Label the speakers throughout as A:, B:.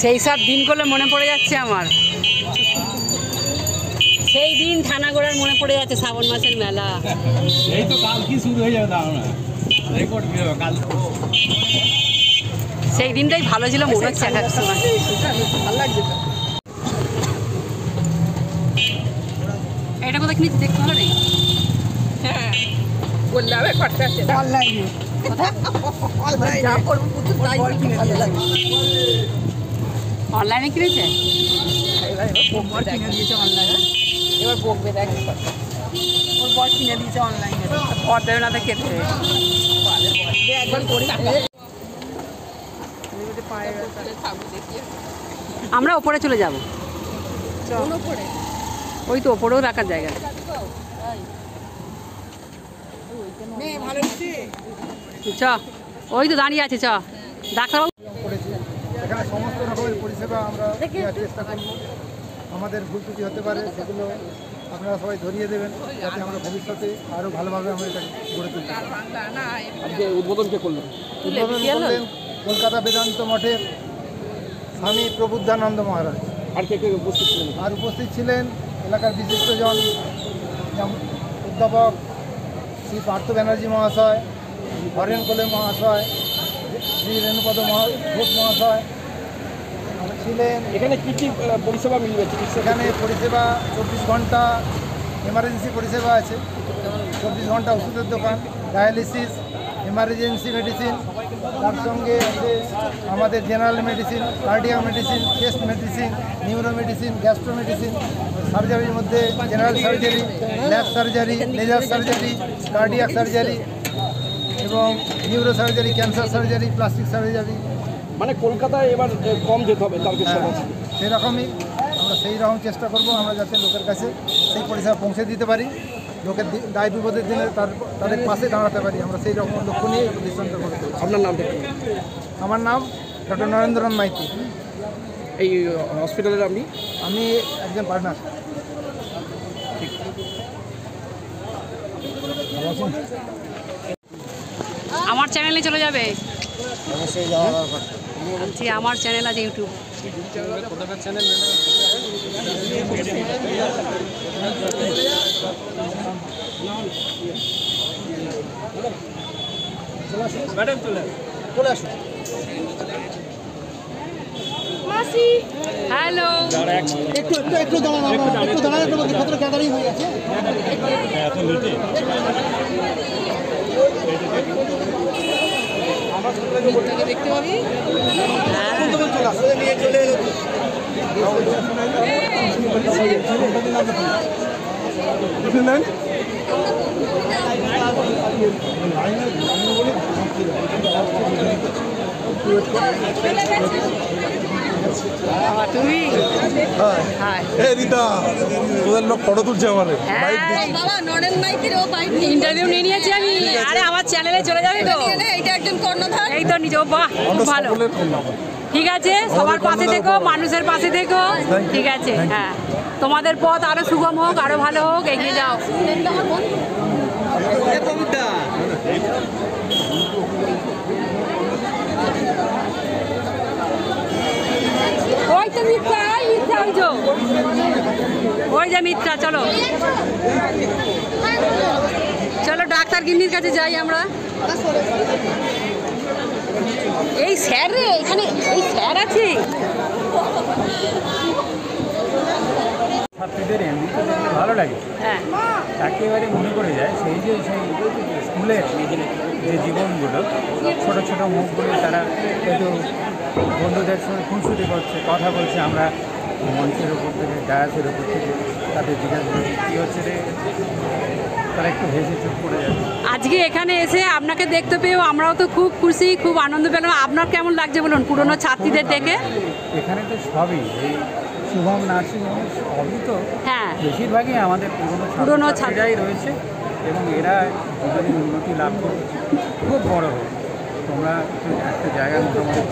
A: সেই সব দিনগুলো মনে পড়ে যাচ্ছে আমার। সেই দিন থানা গোড়ার মনে পড়ে যাচ্ছে শ্রাবণ মাসের মেলা।
B: এই তো কাল কি শুরু হয়ে যাবে রেকর্ড কাল?
A: সেই দিনটাই ভালো ছিল মনে হচ্ছে এক এটা কোথায় কিনেছি?
C: খরচা আছে অনলাইনে
A: অনলাইনে কিনেছে?
C: এবার বকবে দেখ। ওর বর কিনে দিয়েছে অনলাইনে
A: পর দেবে না খেতে
C: একবার
A: আমরা ওপরে চলে যাব। ওই তো ওপরেও রাখার জায়গা। চ ওই তো দাঁড়িয়ে আছে চ। ডাক্তারবাবু।
D: এখানে সমস্ত রকমের পরিষেবা আমরা দেওয়ার চেষ্টা করব। আমাদের ভুল ত্রুটি হতে পারে সেগুলো আপনারা সবাই ধরিয়ে দেবেন যাতে আমরা ভবিষ্যতে আরও ভালোভাবে আমরা এটা গড়ে তুলতে পারি।
B: আজকে উদ্বোধন কে করলেন?
D: উদ্বোধন করলেন কলকাতা বেদান্ত মঠের স্বামী প্রবুদ্ধানন্দ মহারাজ।
B: আর কে কে উপস্থিত ছিলেন?
D: আর উপস্থিত ছিলেন এলাকার বিশিষ্টজন যেমন অধ্যাপক শ্রী পার্থ ব্যানার্জি মহাশয় হরেন কোলে মহাশয় শ্রী রেণুপদ ঘোষ মহাশয় ছিলেন।
B: এখানে কি কি পরিষেবা মিলবে?
D: সেখানে পরিষেবা চব্বিশ ঘণ্টা এমার্জেন্সি পরিষেবা আছে। চব্বিশ ঘণ্টা ওষুধের দোকান ডায়ালিসিস এমার্জেন্সি মেডিসিন তার সঙ্গে আছে আমাদের general medicine cardiac medicine chest medicine neuro medicine gastro medicine সার্জারির মধ্যে general surgery lab surgery laser surgery cardiac surgery এবং neuro surgery cancer surgery plastic surgery
B: মানে কলকাতায় এবার কম যেতে হবে তারকেশ্বর
D: হ্যাঁ, সেরকমই আমরা সেই রকম চেষ্টা করব আমরা যাতে লোকের কাছে সেই পরিষেবা পৌঁছে দিতে পারি লোকের দায় বিপদের দিনে তার তাদের পাশে দাঁড়াতে পারি আমরা সেই রকম লক্ষ্য নিয়ে এই করতে।
B: আপনার নামটা কি?
D: আমার নাম ডক্টর নরেন্দ্রনাথ মাইতি।
B: এই হসপিটালের আপনি?
D: আমি একজন পার্টনার।
A: আমার চ্যানেলে চলে যাবে? বলছি আমার চ্যানেল আছে ইউটিউব
D: চলে আসুন।
A: হ্যালো।
D: একটু একটু একটু দাঁড়ান একটু দাঁড়ান একটু ভেতরে গ্যাদারিং হয়ে গেছে?
C: দেখতে পাবি?
D: চলে এলো
A: বাবা, তুমি? হাই
E: রিতা তোদের লোক ফটো তুলছে আমারে
A: হ্যাঁ।
C: বাবা নরেন মাইতির ও বাইক
A: ইন্টারভিউ নিয়ে নিয়েছি আমি। আরে আমার চ্যানেলে চলে যাবে তো।
C: এইটা একজন কর্ণধার।
A: এই তো নিজে বাহ খুব ভালো। ঠিক আছে সবার পাশে থেকো মানুষের পাশে থেকো। ঠিক আছে হ্যাঁ। তোমাদের পথ আরও সুগম হোক আরও ভালো হোক এগিয়ে যাও। ওই তো মিথ্যা ওই মিথ্যা ওই যে। ওই যে মিথ্যা চলো। চলো ডাক্তার গিন্নির কাছে যাই আমরা। এই স্যার রে এখানে এই স্যার আছে।
F: ছাত্রীদের ভালো লাগে।
A: হ্যাঁ।
F: একেবারে মনে করে যায় সেই যে সেই স্কুলের যে জীবনগুলো ছোট ছোট মুখগুলো তারা একটু বন্ধুদের সঙ্গে খুনসুটি করছে কথা বলছে আমরা। মঞ্চের উপর থেকে ডায়াসের উপর থেকে তাদের জিজ্ঞাসা করছি কী হচ্ছে রে? তারা একটু হেসে চুপ করে যাচ্ছে।
A: আজকে এখানে এসে আপনাকে দেখতে পেয়েও আমরাও তো খুব খুশি খুব আনন্দ পেলাম। আপনার কেমন লাগছে বলুন পুরনো ছাত্রীদের দেখে
F: এখানে তো সবই এই শুভম নার্সিং হোম সবই তো।
A: হ্যাঁ।
F: বেশিরভাগই আমাদের পুরনো
A: পুরনো
F: ছাত্রীরাই রয়েছে এবং এরা উন্নতি লাভ করে। খুব বড় হোক।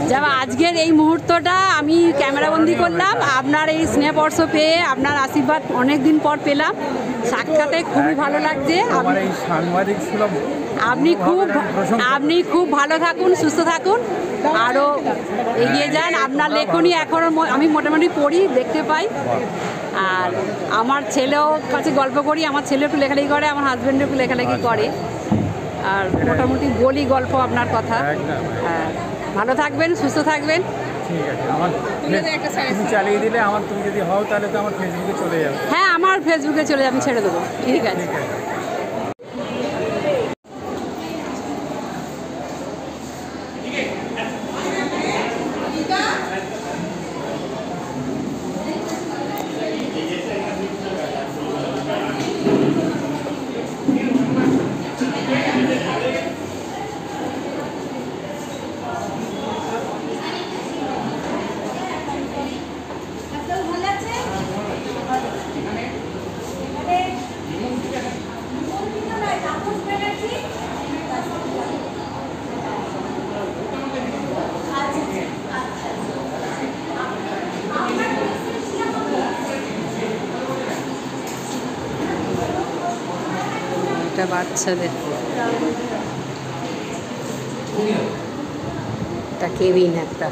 A: যেমন আজকের এই মুহূর্তটা আমি ক্যামেরাবন্দি করলাম। আপনার এই স্নেহস্পর্শ পেয়ে আপনার আশীর্বাদ অনেক দিন পর পেলাম। সাক্ষাতে খুবই ভালো লাগছে।
F: আমার
A: আপনি- খুব আপনি খুব ভালো থাকুন সুস্থ থাকুন। আরও এগিয়ে যান। আপনার লেখনী এখনও আমি মোটামুটি পড়ি দেখতে পাই। আর আমার ছেলেও কাছে গল্প করি আমার ছেলে একটু লেখালেখি করে আমার হাজব্যান্ডও একটু লেখালেখি করে। আর মোটামুটি বলি গল্প আপনার কথা। হ্যাঁ। ভালো থাকবেন সুস্থ থাকবেন।
F: ঠিক আছে আমার তুমি চালিয়ে দিলে আমার তুমি যদি হও তাহলে তো আমার ফেসবুকে চলে যাবে।
A: হ্যাঁ আমার ফেসবুকে চলে যাবে, আমি ছেড়ে দেবো। ঠিক আছে। বাচ্চাদের এটা কেবিন একটা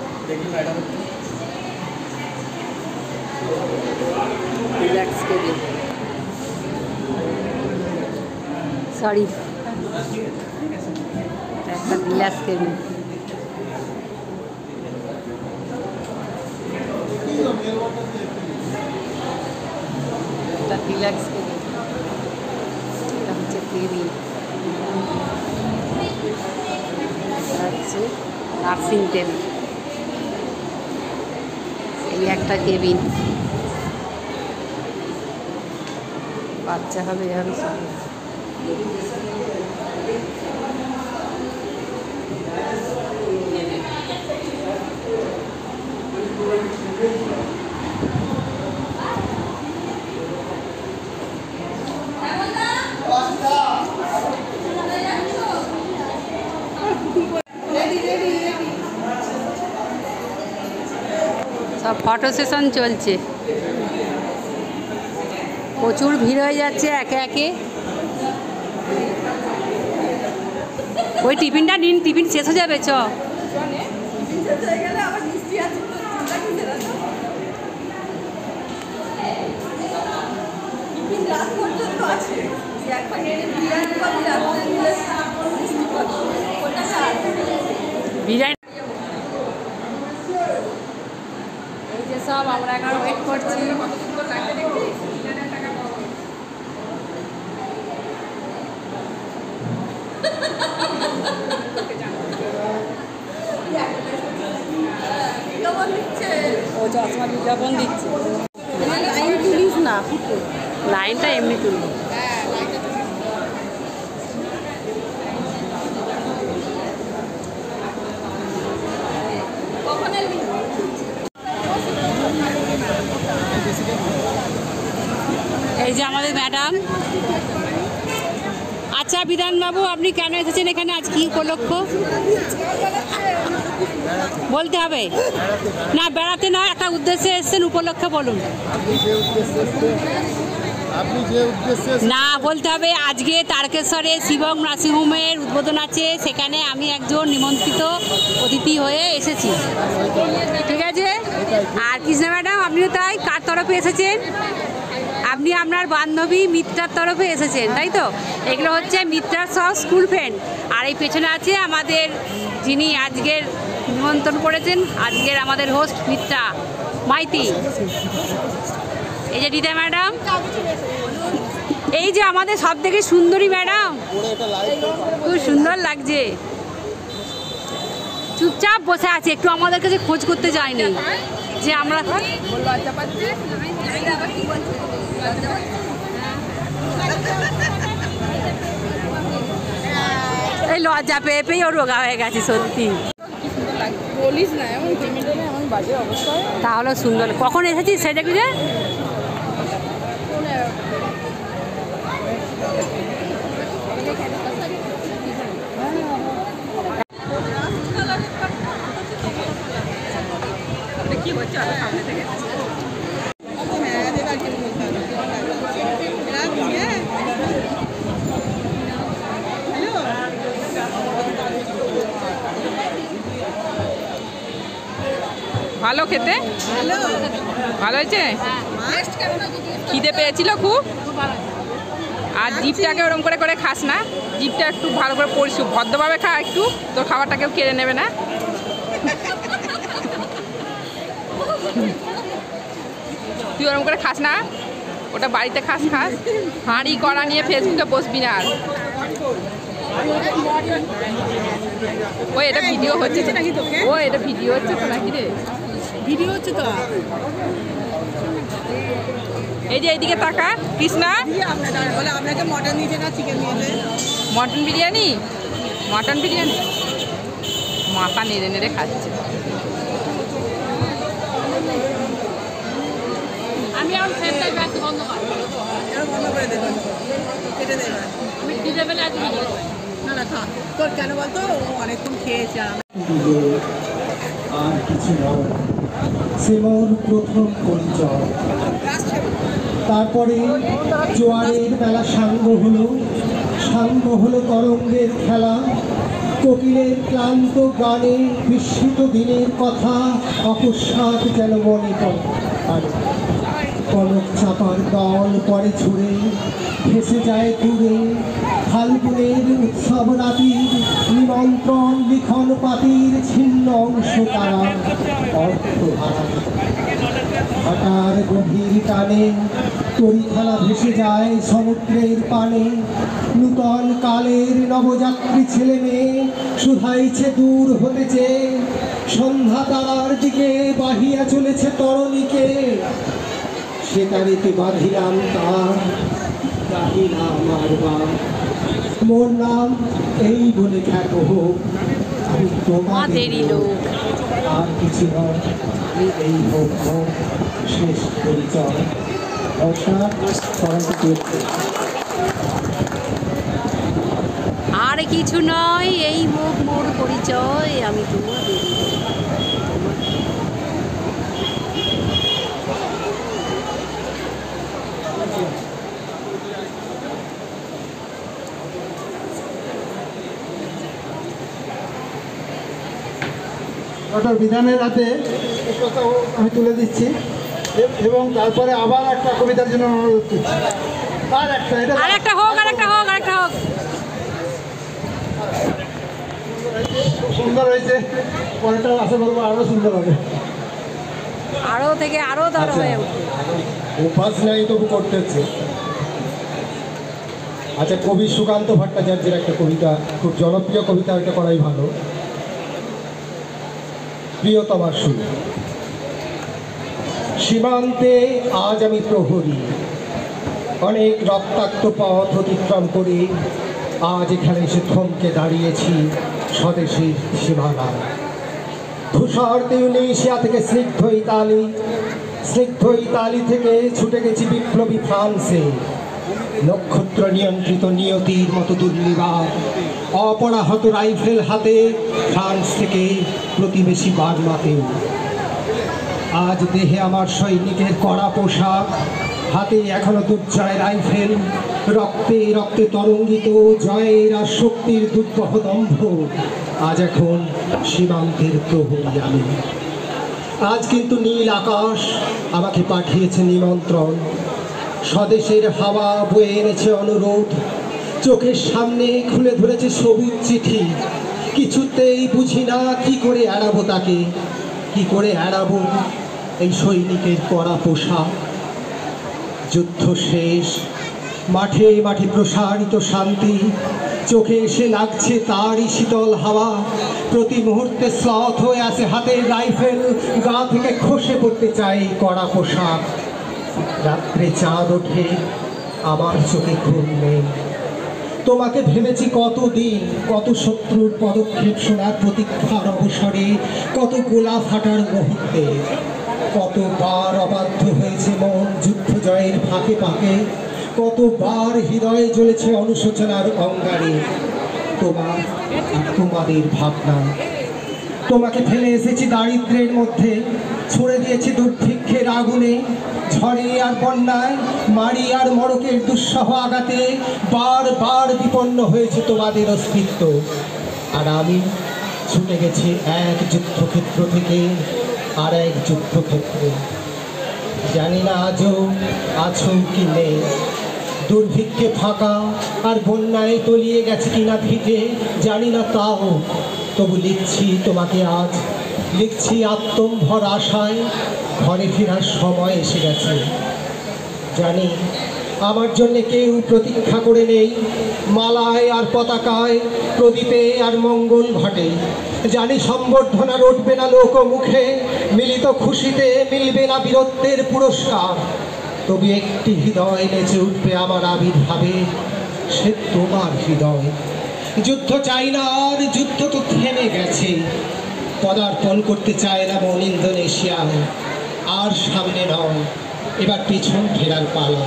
A: রিল্যাক্স কেবিন সরি একটা রিল্যাক্স কেবিন এটা রিল্যাক্স কেবিন এটা হচ্ছে কেবিন এটা হচ্ছে নার্সিং টেবিল এই একটা কেবিন। বাচ্চা হবে এভাবে ফটো সেশন চলছে। প্রচুর ভিড় হয়ে যাচ্ছে একে একে। ওই টিফিনটা নিন, টিফিন শেষ হয়ে যাবে, চ। বিরিয়ানি এই যে সব আমরা এখন ওয়েট করছি। ও চশমা বিজ্ঞাপন দিচ্ছে।
C: লাইন তুলিস না
A: লাইনটা এমনি তুলবো এই যে আমাদের ম্যাডাম। আচ্ছা বিধানবাবু, আপনি কেন এসেছেন এখানে? আজ কি উপলক্ষ? বলতে হবে। না, বেড়াতে নয় একটা উদ্দেশ্যে এসেছেন, উপলক্ষে বলুন। না, বলতে হবে, আজকে তারকেশ্বরে শিবম নার্সিংহোমের উদ্বোধন আছে। সেখানে আমি একজন নিমন্ত্রিত অতিথি হয়ে এসেছি। ঠিক আছে? আর কৃষ্ণা ম্যাডাম, আপনিও তাই? কার তরফে এসেছেন? আপনি আপনার বান্ধবী মিত্রার তরফে এসেছেন, তাই তো? এগুলো হচ্ছে মিত্রার সব স্কুল ফ্রেন্ড আর এই পেছনে আছে আমাদের যিনি আজকের নিমন্ত্রণ করেছেন, আজকের আমাদের হোস্ট মিত্রা মাইতি। এই যে রিতা ম্যাডাম। এই যে আমাদের সব থেকে সুন্দরী ম্যাডাম। খুব সুন্দর লাগছে। চুপচাপ বসে আছে, একটু আমাদের কাছে খোঁজ করতে যায়নি। যে আমরা এই লজ্জা পেয়ে পেয়ে ও রোগা হয়ে গেছে সত্যি। তাহলে সুন্দর। কখন এসেছিস সেটা কি
C: ভালো খেতে? ভালো। হয়েছে? খিদে পেয়েছিল খুব? আর জিপটাকে ওরম করে করে খাস না। জিপটা একটু ভালো করে পরিশু ভদ্রভাবে খা একটু। তোর খাবারটা কেউ কেড়ে নেবে না। তুই ওরম করে খাস না। ওটা বাড়িতে খাস খাস। হাঁড়ি কড়া নিয়ে ফেসবুকে বসবি না আর। ওই এটা ভিডিও হচ্ছে তো নাকি তোকে? ও এটা ভিডিও হচ্ছে তো নাকি রে?
A: ভিডিও হচ্ছে তো।
C: এই যে এইদিকে তাকা কৃষ্ণা।
A: মটন
C: বিরিয়ানি? মটন বিরিয়ানি? মাথা নেড়ে নেড়ে খাচ্ছে
A: আমি আমার ফ্রেন্ডটাই ব্যাগ বন্ধ কর
G: বন্ধ করে দেবেন কেটে দেবেন
A: আমি দিতে পেলে আজ ভিডিও
G: না না খা আর
H: কিছু নয় প্রথম পরিচয় তারপরে জোয়ারের মেলা সাঙ্গ হলো। সাঙ্গ হলো তরঙ্গের খেলা। কোকিলের ক্লান্ত গানে বিস্মিত দিনের কথা অকস্মাৎ যেন মনে পড়ে। কনক চাপার দল পরে ছুড়ে, ভেসে যায় দূরে। ফাল্গুনের উৎসব রাতির নিমন্ত্রণ লিখন পাতির ছিন্ন অংশ তারা অর্থ হারা হাটার গভীর টানে তরিখানা ভেসে যায় সমুদ্রের পানে। নূতন কালের নবযাত্রী ছেলে মেয়ে শুধাইছে দূর হতে চেয়ে। সন্ধ্যা তারার দিকে বাহিয়া চলেছে তরণীকে। সে তারিতে বাঁধিলাম তার ডাকিলাম আর বার মোর নাম এই বলে খ্যাত হোক আমি তোমাদের
A: লোক।
H: আর কিছু এই হোক হোক শেষ পরিচয়
A: আর কিছু নয়, এই মুখ মোর পরিচয়, আমি তোমাদের
H: ডক্টর বিধানের হাতে আমি তুলে দিচ্ছি। এবং তারপরে আবার একটা কবিতার জন্য অনুরোধ করছি। আর একটা এটা
A: আর একটা হোক আর একটা হোক আর একটা হোক।
H: খুব সুন্দর হয়েছে। পরেরটা আশা করব আরও সুন্দর হবে।
A: আরও থেকে আরও ধরো হয়ে উঠবে।
H: উপাস নাই তবু করতে হচ্ছে আচ্ছা কবি সুকান্ত ভট্টাচার্যের একটা কবিতা খুব জনপ্রিয় কবিতা এটা করাই ভালো। প্রিয়তমার সুর সীমান্তে আজ আমি প্রহরী। অনেক রক্তাক্ত পথ অতিক্রম করে আজ এখানে এসে থমকে দাঁড়িয়েছি স্বদেশীর সীমানায়। ধূসর তিউনিশিয়া থেকে স্নিগ্ধ ইতালি স্নিগ্ধ ইতালি থেকে ছুটে গেছি বিপ্লবী ফ্রান্সে। নক্ষত্র নিয়ন্ত্রিত নিয়তির মতো দুর্নিবার, অপরাহত রাইফেল হাতে ফ্রান্স থেকে প্রতিবেশী বার্মাতেও আজ দেহে আমার সৈনিকের কড়া পোশাক, হাতে এখনও দুর্জয় রাইফেল, রক্তে রক্তে তরঙ্গিত জয়ের আর শক্তির দুর্বহ দম্ভ, আজ এখন সীমান্তের প্রহরী আমি। আজ কিন্তু নীল আকাশ আমাকে পাঠিয়েছে নিমন্ত্রণ। স্বদেশের হাওয়া বয়ে এনেছে অনুরোধ। চোখের সামনে খুলে ধরেছে সবুজ চিঠি। কিছুতেই বুঝি না কি করে এড়াবো তাকে। কি করে এড়াবো এই সৈনিকের কড়া পোশাক যুদ্ধ শেষ। মাঠে মাঠে প্রসারিত শান্তি। চোখে এসে লাগছে তারই শীতল হাওয়া। প্রতি মুহূর্তে স্লথ হয়ে আছে হাতের রাইফেল। গা থেকে খসে পড়তে চাই কড়া পোশাক। রাত্রে চাঁদ ওঠে, আমার চোখে ঘুম নেই। তোমাকে ভেবেছি কতদিন, কত শত্রুর পদক্ষেপ শোনার প্রতীক্ষার অবসরে, কত গোলা ফাটার মুহূর্তে, কতবার অবাধ্য হয়েছে মন যুদ্ধ জয়ের ফাঁকে ফাঁকে, কতবার হৃদয়ে জ্বলেছে অনুশোচনার অঙ্গারে। তোমার তোমাদের ভাবনা তোমাকে ফেলে এসেছি দারিদ্রের মধ্যে। ছুড়ে দিয়েছি দুর্ভিক্ষের আগুনে। ঝড়ে আর বন্যায়, মারি আর মড়কের দুঃসহ আঘাতে বারবার বিপন্ন হয়েছে তোমাদের অস্তিত্ব। আর আমি ছুটে গেছি এক যুদ্ধক্ষেত্র থেকে আর এক যুদ্ধক্ষেত্রে। জানি না আজও আছো কি নেই। দুর্ভিক্ষে ফাঁকা আর বন্যায় তলিয়ে গেছে কিনা ভিটে জানি না তাও। তবু লিখছি তোমাকে আজ। লিখছি আত্মম্ভর আশায়, ঘরে ফেরার সময় এসে গেছে। জানি, আমার জন্যে কেউ প্রতীক্ষা করে নেই। মালায় আর পতাকায়, প্রদীপে আর মঙ্গল ঘটে। জানি সম্বর্ধনা রটবে না লোক মুখে মিলিত খুশিতে মিলবে না বীরত্বের পুরস্কার। তবে একটি হৃদয় নেচে উঠবে আমার আবির্ভাবে, সে তোমার হৃদয়। যুদ্ধ চাই না আর, যুদ্ধ তো থেমে গেছে। পদার্পণ করতে চায় না মন ইন্দোনেশিয়ায় আর সামনে নয় এবার পিছন ফেরার পালা।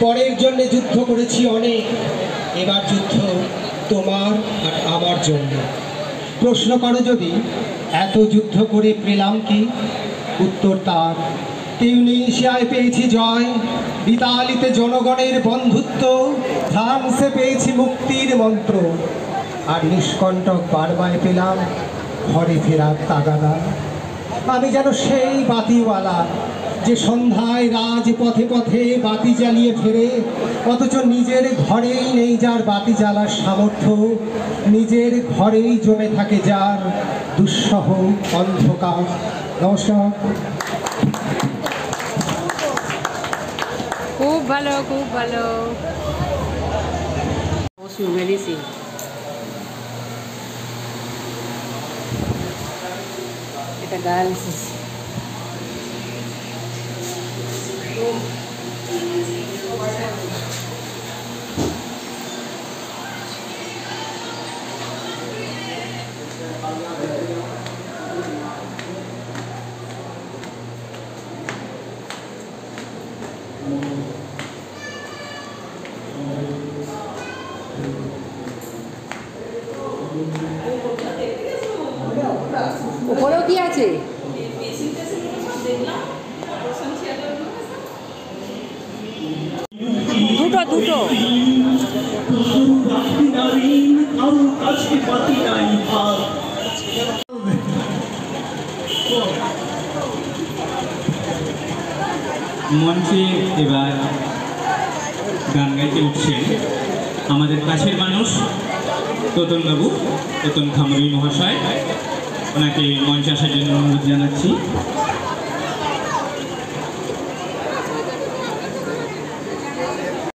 H: পরের জন্য যুদ্ধ করেছি অনেক, এবার যুদ্ধ তোমার আর আমার জন্য। প্রশ্ন করো যদি, এত যুদ্ধ করে পেলাম কি? উত্তর তার তিউনিশিয়ায় পেয়েছি জয়। ইতালিতে জনগণের বন্ধুত্ব, ফ্রান্সে পেয়েছি মুক্তির মন্ত্র। আর নিষ্কণ্টক বারবায় পেলাম, ঘরে ফেরার তাগাদা। আমি যেন সেই বাতিওয়ালা, যে সন্ধ্যায় রাজ পথে পথে বাতি জ্বালিয়ে ফেরে, অথচ নিজের ঘরেই নেই যার বাতি জ্বালার সামর্থ্য, নিজের ঘরেই জমে থাকে যার দুঃসহ অন্ধকার। নমস্কার
A: খুব ভালো খুব ভালো বসু মেডিসিন এটা ডায়ালিসিস ওপরেও দুটো দুটো?
I: মঞ্চে এবার গান গাইতে উঠছেন আমাদের কাছের মানুষ তোতনবাবু তোতন খামরুই মহাশয়। ওনাকে মঞ্চে আসার জন্য অনুরোধ জানাচ্ছি।